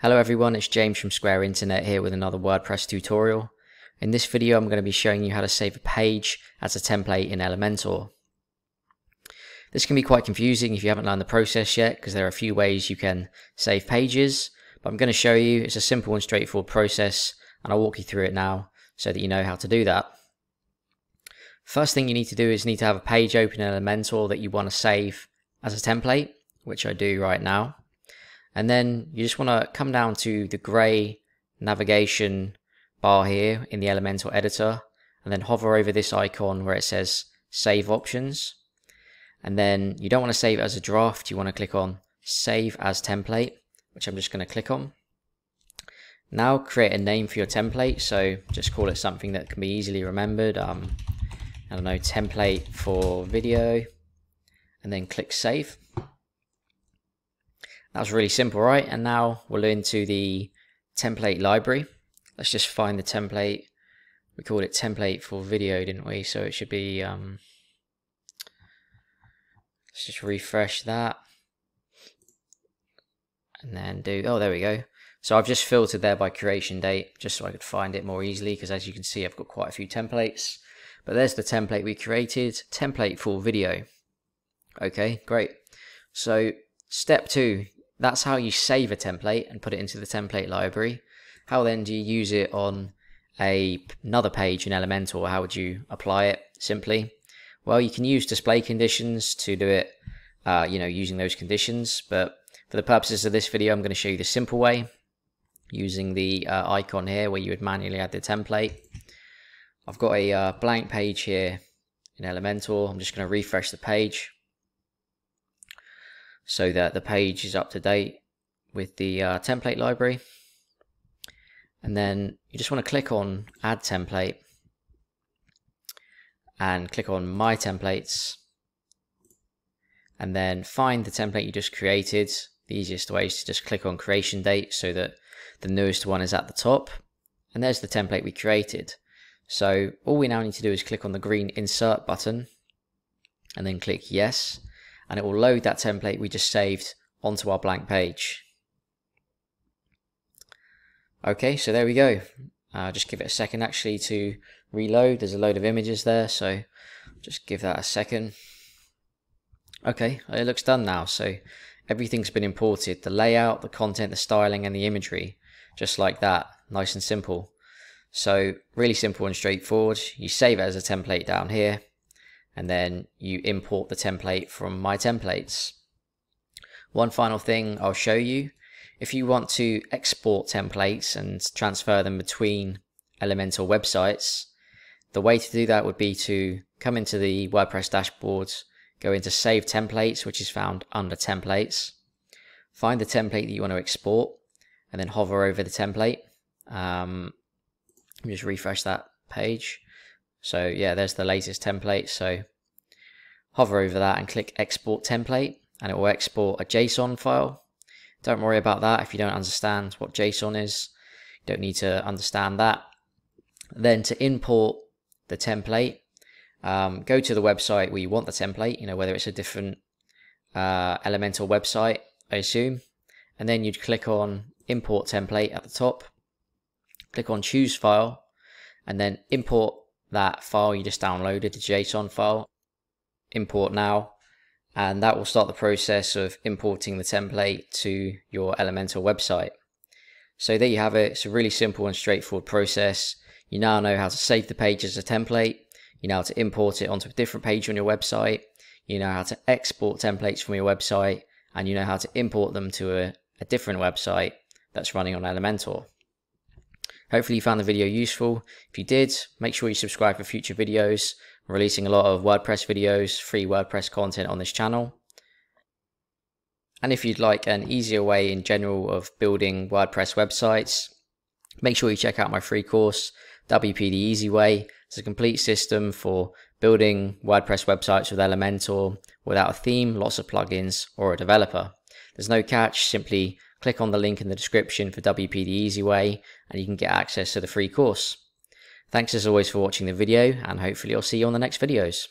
Hello everyone, it's James from Square Internet here with another WordPress tutorial. In this video I'm going to be showing you how to save a page as a template in Elementor. This can be quite confusing if you haven't learned the process yet because there are a few ways you can save pages, but I'm going to show you it's a simple and straightforward process and I'll walk you through it now so that you know how to do that. First thing you need to do is need to have a page open in Elementor that you want to save as a template, which I do right now. And then you just want to come down to the gray navigation bar here in the Elementor editor and then hover over this icon where it says save options. And then you don't want to save it as a draft. You want to click on save as template, which I'm just going to click on. Now create a name for your template. So just call it something that can be easily remembered. Um, I don't know, template for video and then click save. That was really simple, right? And now we'll into the template library. Let's just find the template. We called it template for video, didn't we? So it should be, um, let's just refresh that. And then do, oh, there we go. So I've just filtered there by creation date, just so I could find it more easily, because as you can see, I've got quite a few templates. But there's the template we created, template for video. Okay, great. So step two, that's how you save a template and put it into the template library. How then do you use it on a, another page in Elementor? How would you apply it simply? Well, you can use display conditions to do it, uh, you know, using those conditions. But for the purposes of this video, I'm going to show you the simple way using the uh, icon here where you would manually add the template. I've got a uh, blank page here in Elementor. I'm just going to refresh the page so that the page is up to date with the uh, template library. And then you just want to click on add template and click on my templates and then find the template you just created. The easiest way is to just click on creation date so that the newest one is at the top. And there's the template we created. So all we now need to do is click on the green insert button and then click yes and it will load that template we just saved onto our blank page. Okay, so there we go. Uh, just give it a second actually to reload. There's a load of images there, so just give that a second. Okay, it looks done now. So everything's been imported. The layout, the content, the styling, and the imagery. Just like that. Nice and simple. So really simple and straightforward. You save it as a template down here and then you import the template from my templates. One final thing I'll show you, if you want to export templates and transfer them between Elementor websites, the way to do that would be to come into the WordPress dashboard, go into Save Templates, which is found under Templates, find the template that you want to export, and then hover over the template. Um, just refresh that page. So yeah, there's the latest template. So hover over that and click export template and it will export a JSON file. Don't worry about that if you don't understand what JSON is. You don't need to understand that. Then to import the template, um, go to the website where you want the template, you know, whether it's a different uh, Elementor website, I assume. And then you'd click on import template at the top, click on choose file, and then import that file you just downloaded, the JSON file, import now, and that will start the process of importing the template to your Elementor website. So there you have it. It's a really simple and straightforward process. You now know how to save the page as a template. You know how to import it onto a different page on your website. You know how to export templates from your website and you know how to import them to a, a different website that's running on Elementor. Hopefully you found the video useful. If you did, make sure you subscribe for future videos. I'm releasing a lot of WordPress videos, free WordPress content on this channel. And if you'd like an easier way in general of building WordPress websites, make sure you check out my free course, WP the Easy Way. It's a complete system for building WordPress websites with Elementor without a theme, lots of plugins, or a developer. There's no catch, simply click on the link in the description for WP the Easy Way and you can get access to the free course. Thanks as always for watching the video and hopefully I'll see you on the next videos.